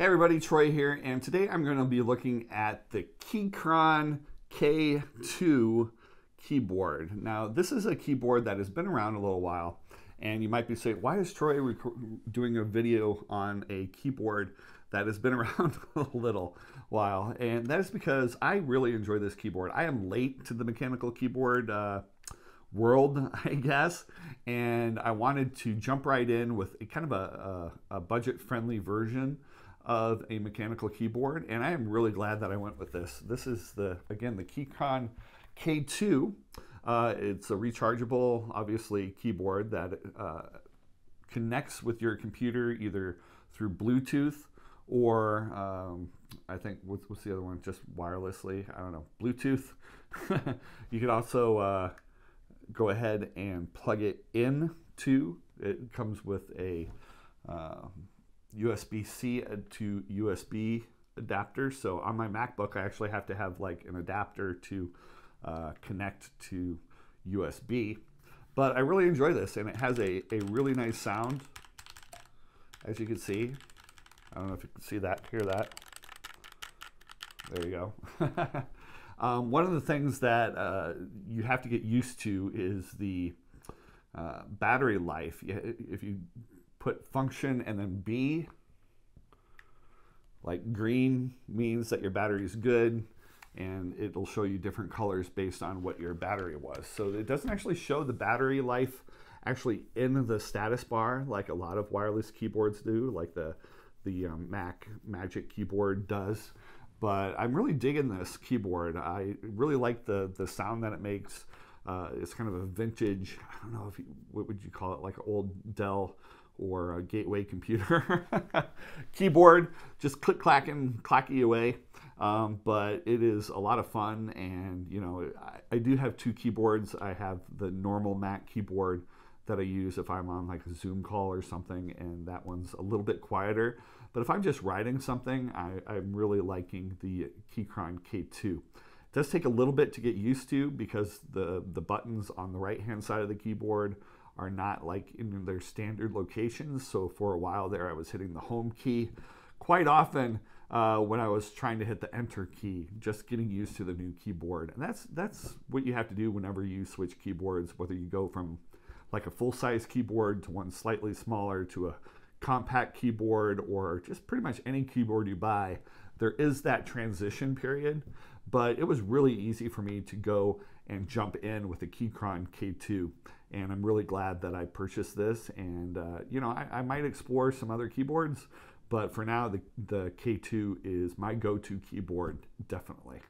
Hey everybody, Troy here, and today I'm going to be looking at the Keychron K2 keyboard. Now, this is a keyboard that has been around a little while, and you might be saying, why is Troy doing a video on a keyboard that has been around a little while? And that is because I really enjoy this keyboard. I am late to the mechanical keyboard uh, world, I guess, and I wanted to jump right in with a kind of a, a, a budget-friendly version of a mechanical keyboard, and I am really glad that I went with this. This is the, again, the Keychron K2. Uh, it's a rechargeable, obviously, keyboard that uh, connects with your computer either through Bluetooth or um, I think what's, what's, the other one? Just wirelessly. I don't know. Bluetooth. you can also uh, go ahead and plug it in to. It comes with a uh, USB-C to USB adapter. So on my MacBook, I actually have to have like an adapter to uh, connect to USB. But I really enjoy this, and it has a, a really nice sound, as you can see. I don't know if you can see that, hear that. There you go. um, one of the things that uh, you have to get used to is the uh, battery life. If you put function and then B. Like green means that your battery is good and it'll show you different colors based on what your battery was. So it doesn't actually show the battery life actually in the status bar like a lot of wireless keyboards do, like the, the um, Mac Magic keyboard does. But I'm really digging this keyboard. I really like the, the sound that it makes. Uh, it's kind of a vintage, I don't know if you, what would you call it, like old Dell or a gateway computer keyboard, just click clacking, clacky away. Um, but it is a lot of fun, and you know, I, I, do have two keyboards. I have the normal Mac keyboard that I use if I'm on like a Zoom call or something, and that one's a little bit quieter. But if I'm just writing something, I, am really liking the Keychron K2. It does take a little bit to get used to because the, the buttons on the right hand side of the keyboard are not like in their standard locations. So for a while there, I was hitting the home key quite often uh, when I was trying to hit the enter key, just getting used to the new keyboard. And that's, that's what you have to do whenever you switch keyboards, whether you go from like a full size keyboard to one slightly smaller to a compact keyboard or just pretty much any keyboard you buy, there is that transition period. But it was really easy for me to go and jump in with the Keychron K2 and I'm really glad that I purchased this. And uh, you know, I, I, might explore some other keyboards, but for now, the the K2 is my go-to keyboard, definitely.